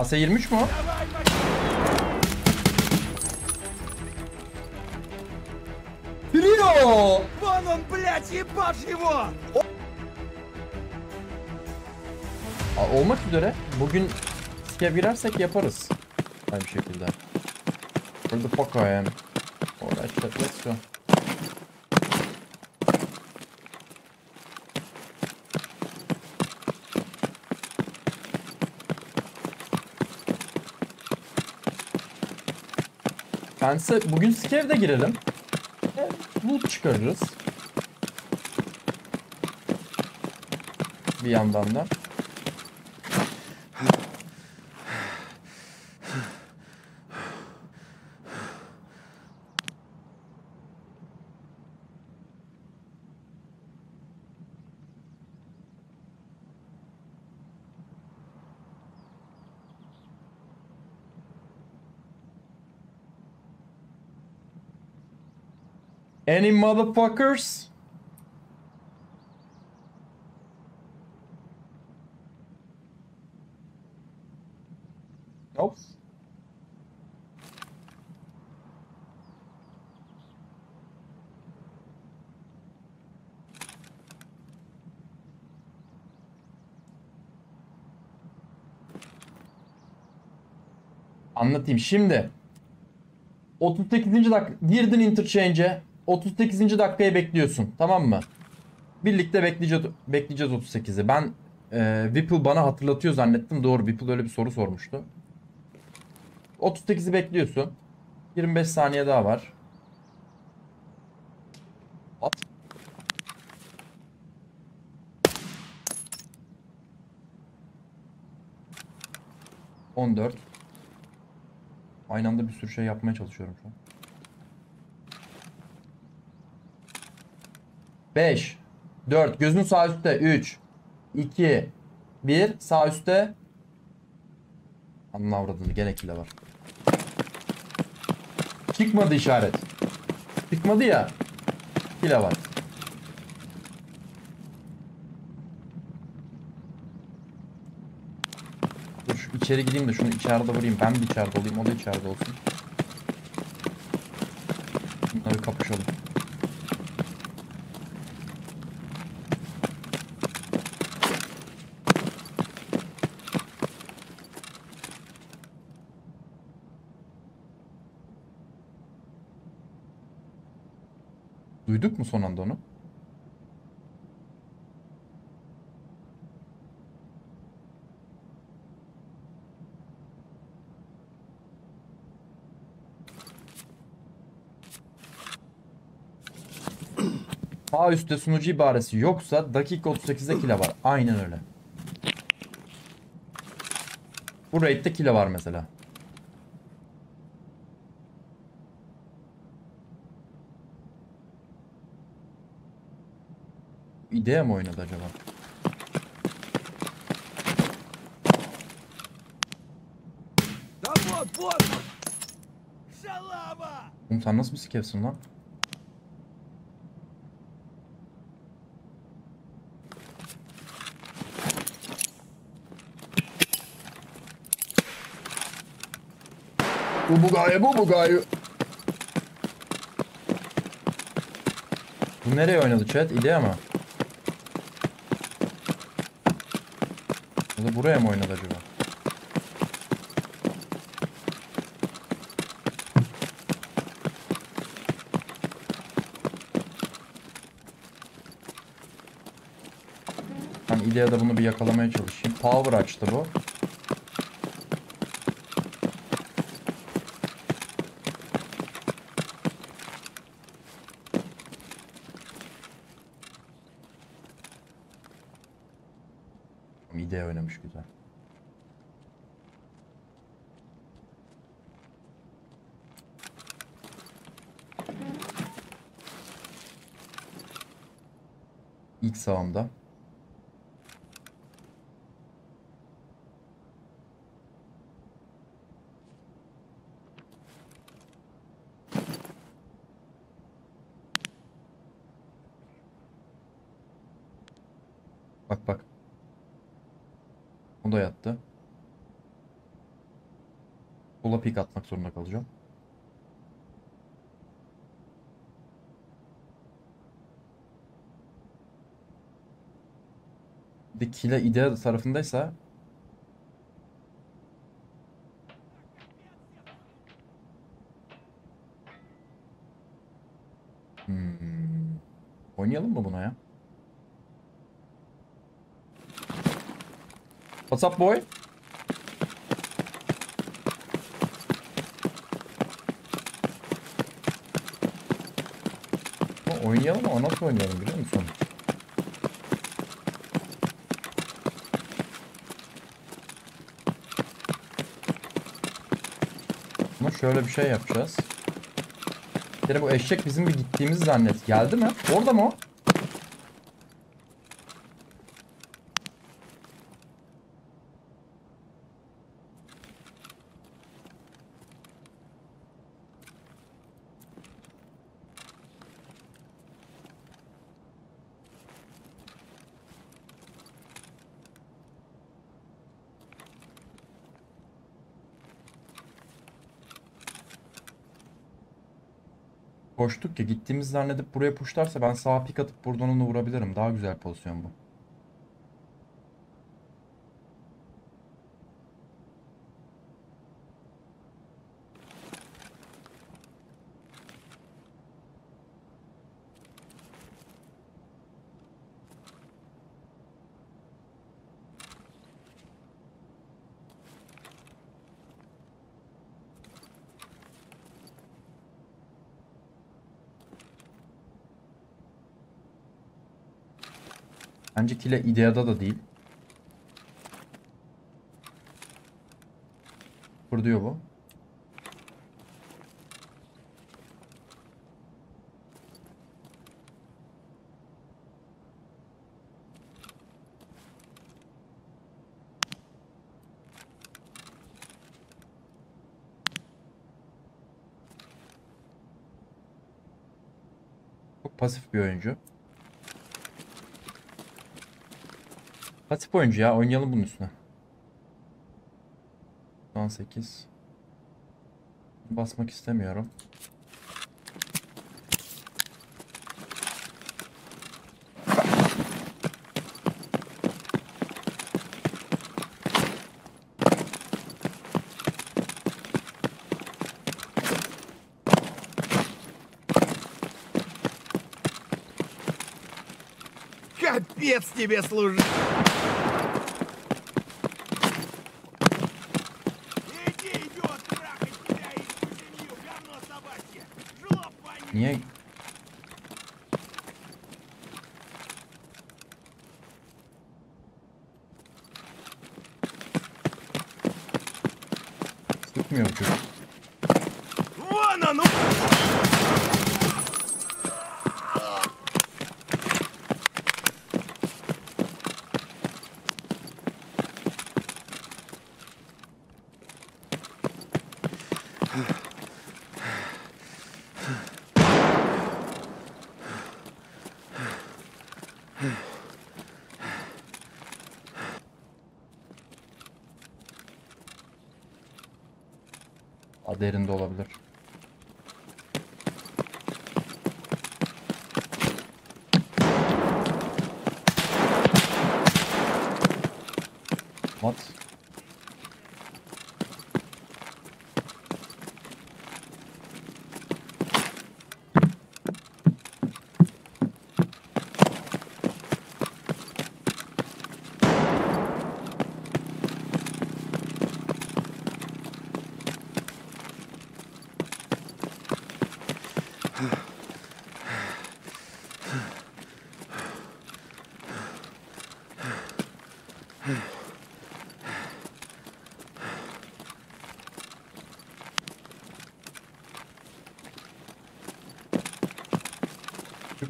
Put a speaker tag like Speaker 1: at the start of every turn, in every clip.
Speaker 1: HS 23 mu? o?
Speaker 2: Давай, мать!
Speaker 1: Trio!
Speaker 2: Вон он, блядь, ебашь его!
Speaker 1: Aa, olmak üzere. Bugün skip girersek yaparız. Aynı şekilde. Where the fuck I am? Alright chat let's go. Pense bugün Skev'de girelim. E, çıkarırız. Bir yandan da. Any motherfuckers? Anlatayım şimdi. 38. dakika girdin interchange'e. 38. dakikaya bekliyorsun. Tamam mı? Birlikte bekleyeceğiz bekleyeceğiz 38'i. Ben e, Whipple bana hatırlatıyor zannettim. Doğru Whipple öyle bir soru sormuştu. 38'i bekliyorsun. 25 saniye daha var. At. On dört. Aynı anda bir sürü şey yapmaya çalışıyorum şu an. 5 4 gözün sağ üstte 3 2 1 sağ üstte Anla avradını gene kile var. Çıkmadı işaret. Çıkmadı ya. Kile var. Dur şu içeri gideyim de şunu içeride vurayım. Ben de içeride olayım. O da içeride olsun. Bunları kapışalım. Duyduk mu son anda onu? Sağ üstte sunucu ibaresi yoksa dakika 38'de kile var. Aynen öyle. Bu raid'de kile var mesela. Idea mı oynadı acaba? Oğlum sen nasıl bir sikevsin lan? Bu bugayı bu bugayı. Bu nereye oynadı chat? İdea mı? Ya da buraya mı oynadı acaba? Ben İdea'da bunu bir yakalamaya çalışayım. Power açtı bu. İdea oynamış güzel. İlk sağımda. Bak bak. O da yattı. Sola pik atmak zorunda kalacağım. De Kila idea tarafındaysa Hmm. Oynayalım mı buna ya? What's up boy? Oynayalım ama nasıl oynayalım biliyor musun? Şöyle bir şey yapacağız. Bir bu eşek bizim bir gittiğimiz zannet. Geldi mi? Orada mı o? Koştuk ya gittiğimiz zannedip buraya puşlarsa ben sağa pik atıp buradan onu vurabilirim. Daha güzel pozisyon bu. Bence Kile Idea'da da değil. Kur diyor bu. Çok pasif bir oyuncu. Pasif oyuncu ya. Oynayalım bunun üstüne. 18. Basmak istemiyorum.
Speaker 2: Капец тебе служить!
Speaker 1: 28 derinde olabilir. What? Çocuk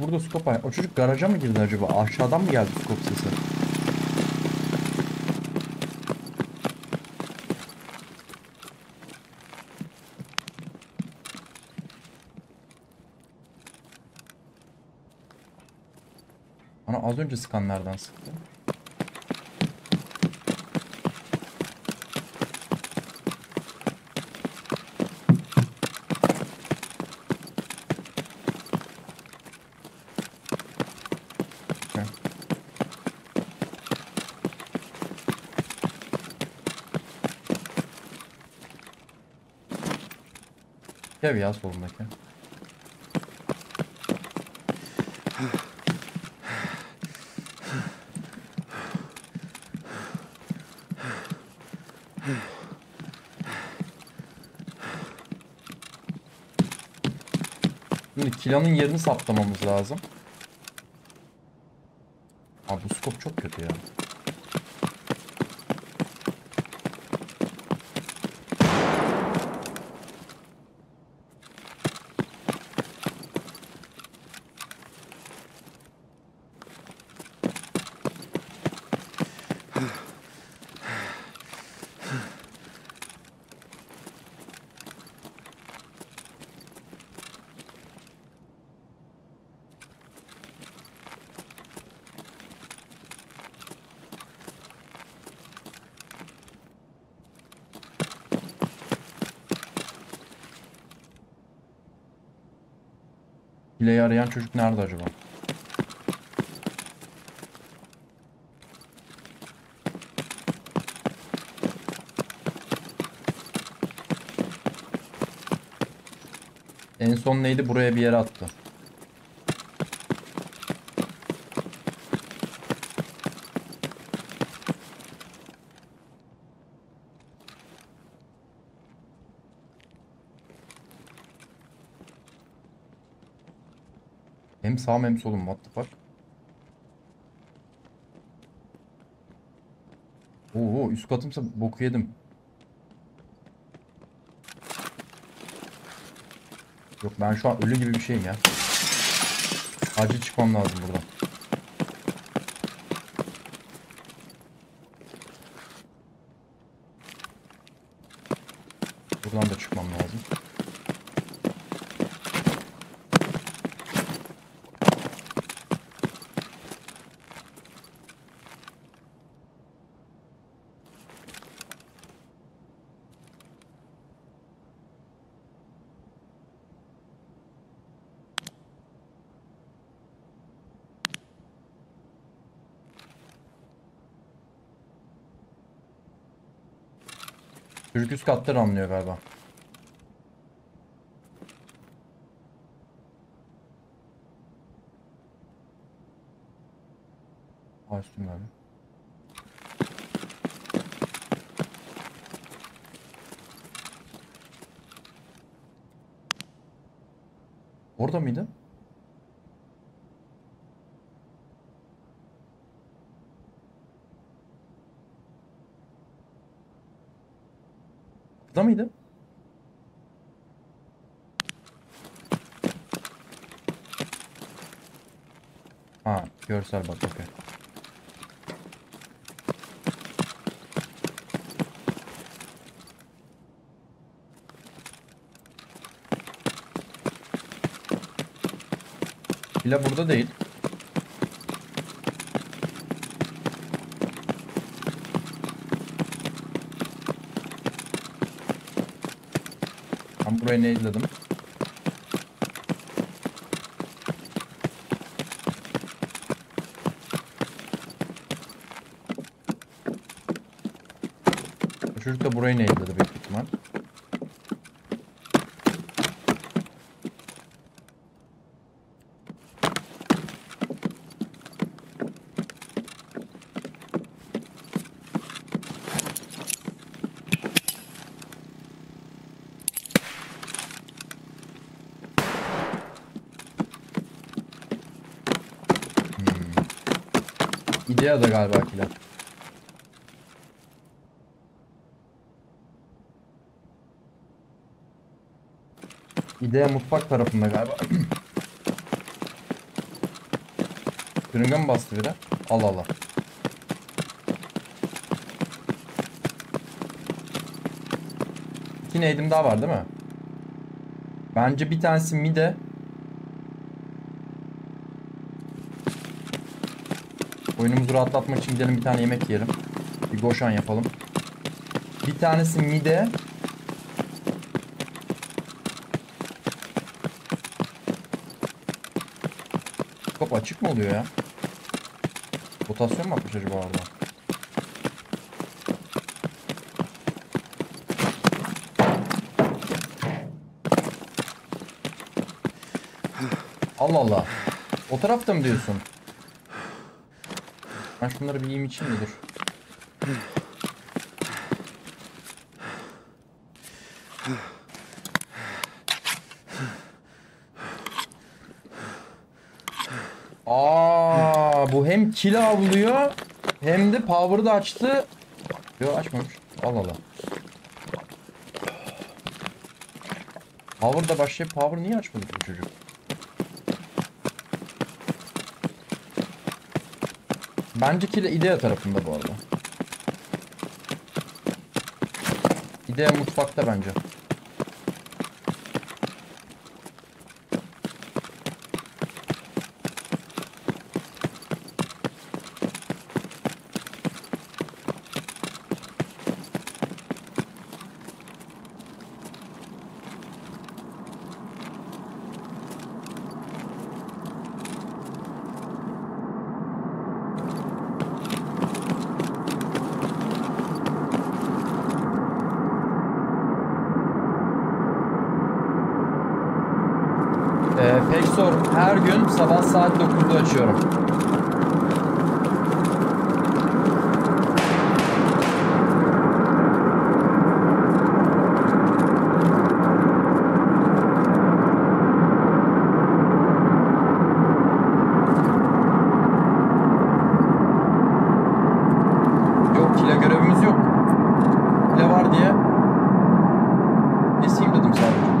Speaker 1: burada skop O çocuk garaja mı girdi acaba? Aşağıdan mı geldi skop sesi? az önce skanlardan sıktı. Gel ya solundaki. Kilonun yerini saptamamız lazım. Abi bu scope çok kötü ya. Hileyi arayan çocuk nerede acaba? En son neydi? Buraya bir yere attı. Sağım hem solum. What the fuck? Oo üst katımsa boku yedim. Yok ben şu an ölü gibi bir şeyim ya. Acil çıkmam lazım buradan. Buradan da çıkmam lazım. Çocuk üst katları anlıyor galiba. Aa üstüm. Orada mıydı? Burada mıydı? Ha, görsel bak okey. Hila burada değil. Ben burayı ne izledim? Bu çocuk da burayı ne izledi büyük ihtimal. İdea da galiba kiler. İdea mutfak tarafında galiba. Kırınga mı bastı biri? Allah Allah. İki neydim daha var değil mi? Bence bir tanesi mide. Oyunumuzu rahatlatmak için gidelim bir tane yemek yiyelim. Bir goşan yapalım. Bir tanesi mide. Top açık mı oluyor ya? Rotasyon mu yapmış acaba orada? Allah Allah. O tarafta mı diyorsun? Ben şunları bir yiyeyim içeyim de dur. Aa, bu hem kill avlıyor hem de power'ı da açtı. Yok açmamış. Allah Allah. Power da başlayıp power niye açmadı bu çocuk? Bence kill idea tarafında bu arada. İdea mutfakta bence. Zor. Her gün sabah saat 9'da açıyorum. Yok kile görevimiz yok. Kile var diye. Keseyim dedim sadece.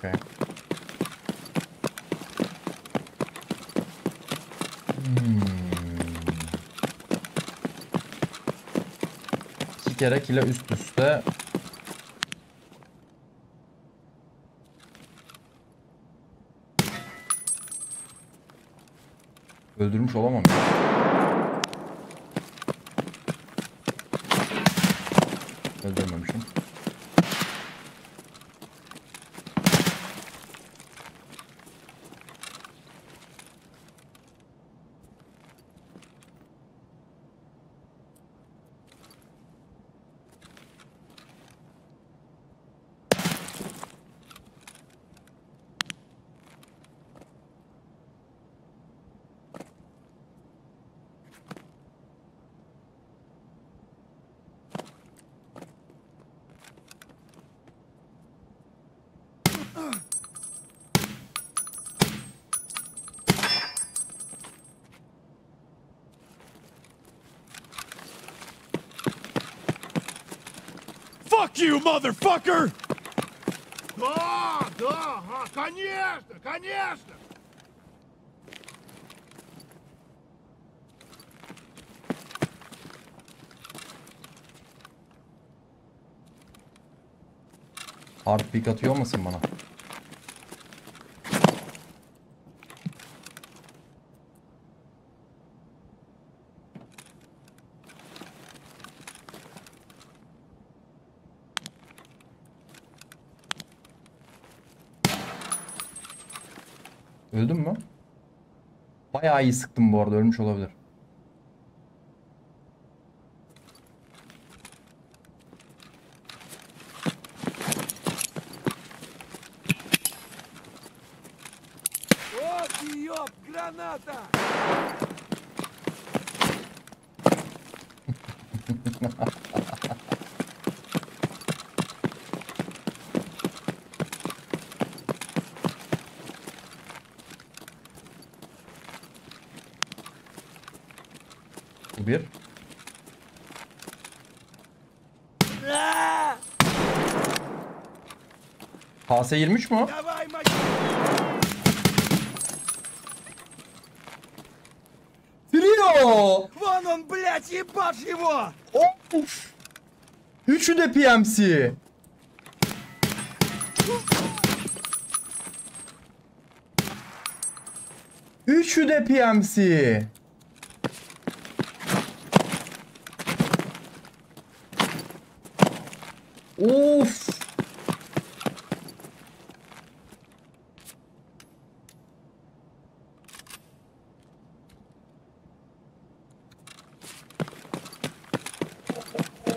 Speaker 1: Okay. Hmm. İki kere kile üst üste. Öldürmüş olamam.
Speaker 2: Fuck you, motherfucker! Да, да, а, конечно, конечно!
Speaker 1: Hard pick atıyor musun bana? Öldün mü? Bayağı iyi sıktım bu arada ölmüş olabilir. Bu bir. HS 23 mu? Trio!
Speaker 2: Вон он, блядь, ебашь его!
Speaker 1: Of! Üçü de PMC. Üçü de PMC.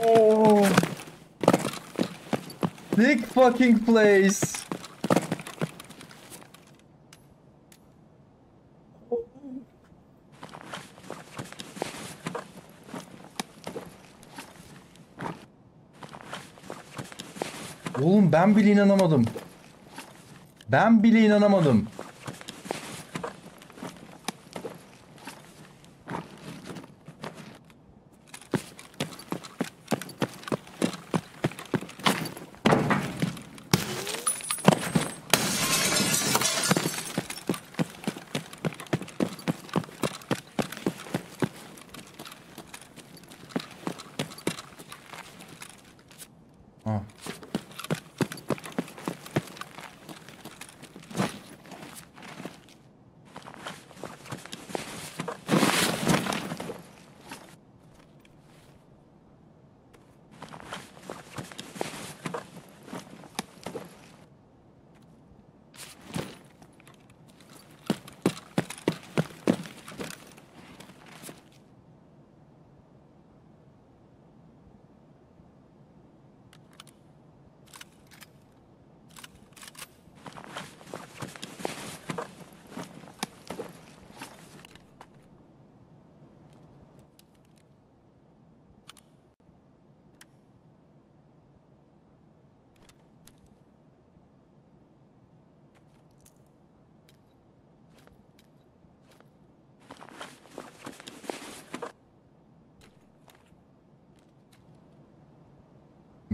Speaker 1: Oh. Big fucking place. Oğlum ben bile inanamadım. Ben bile inanamadım.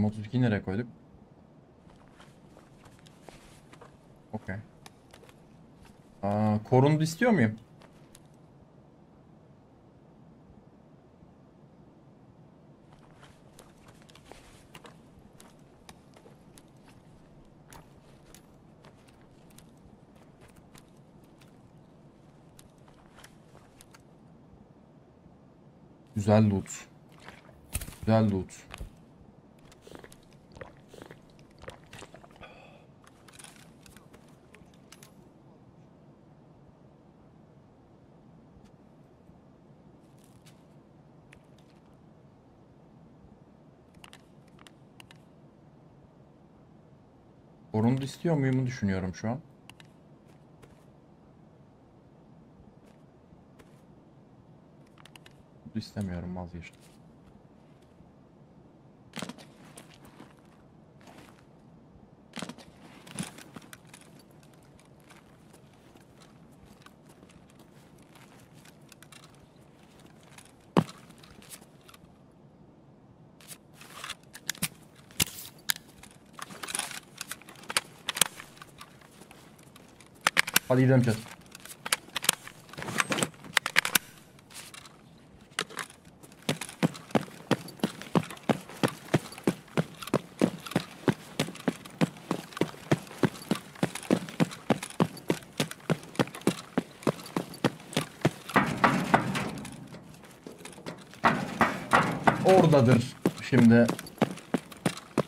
Speaker 1: M32'yi nereye koyduk? Okey. Aa, korundu istiyor muyum? Güzel loot. Güzel loot. Korundu istiyor muyumu düşünüyorum şu an. İstemiyorum vazgeçtim. Hadi gidelim chat. Oradadır şimdi.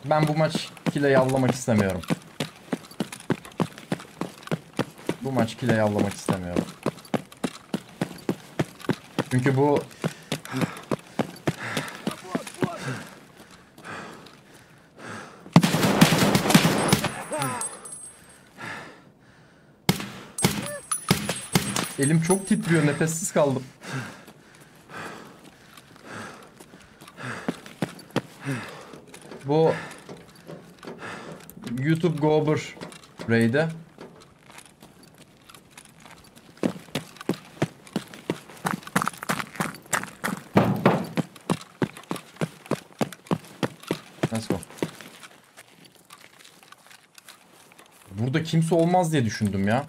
Speaker 1: Ben bu maç kile yallamak istemiyorum. Bu maç kile yallamak istemiyorum. Çünkü bu Elim çok titriyor, nefessiz kaldım. Bu YouTube Gober Raid'e Let's go. Burada kimse olmaz diye düşündüm ya.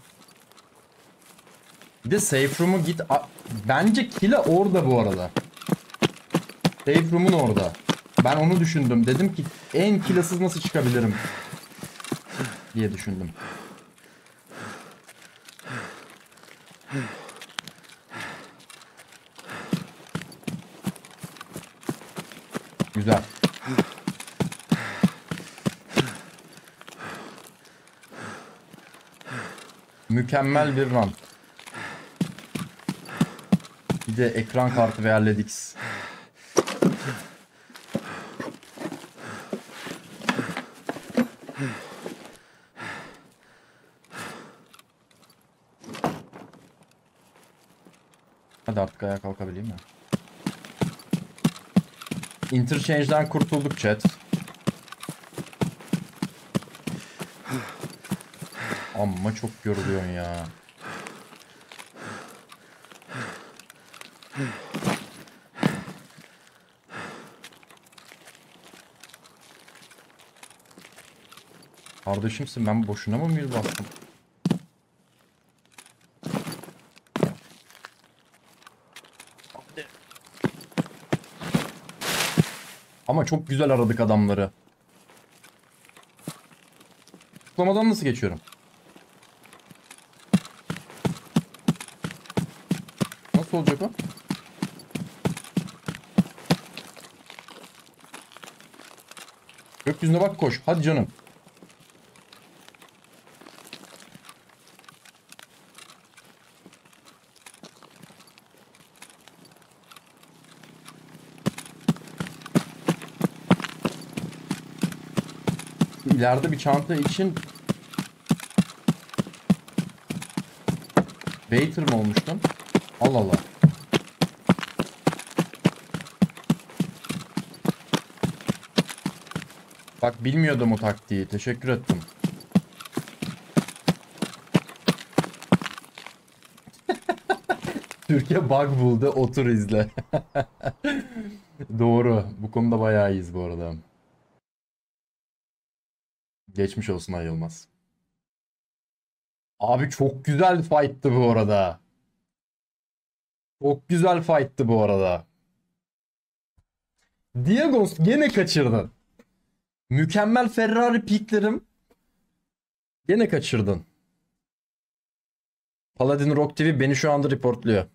Speaker 1: Bir de safe room'u git. A- Bence kila orada bu arada. Safe room'un orada. Ben onu düşündüm. Dedim ki en kilasız nasıl çıkabilirim diye düşündüm. Güzel. Mükemmel bir run. Bir de ekran kartı ve halledik. Hadi artık ayağa kalkabileyim mi? Interchange'den kurtulduk chat. Amma çok yoruluyorsun ya. Kardeşimsin ben boşuna mı mıyız bastım? Ama çok güzel aradık adamları. Tıklamadan nasıl geçiyorum? Nasıl olacak o? Gökyüzüne bak koş. Hadi canım. İleride bir çanta için Waiter mı olmuştum? Allah Allah. Bak bilmiyordum o taktiği. Teşekkür ettim. Türkiye bug buldu. Otur izle. Doğru. Bu konuda bayağı iyiyiz bu arada. Geçmiş olsun Ay. Abi çok güzel fight'tı bu arada. Çok güzel fight'tı bu arada. Diagons gene kaçırdın. Mükemmel Ferrari piklerim. Gene kaçırdın. Paladin Rock TV beni şu anda reportluyor.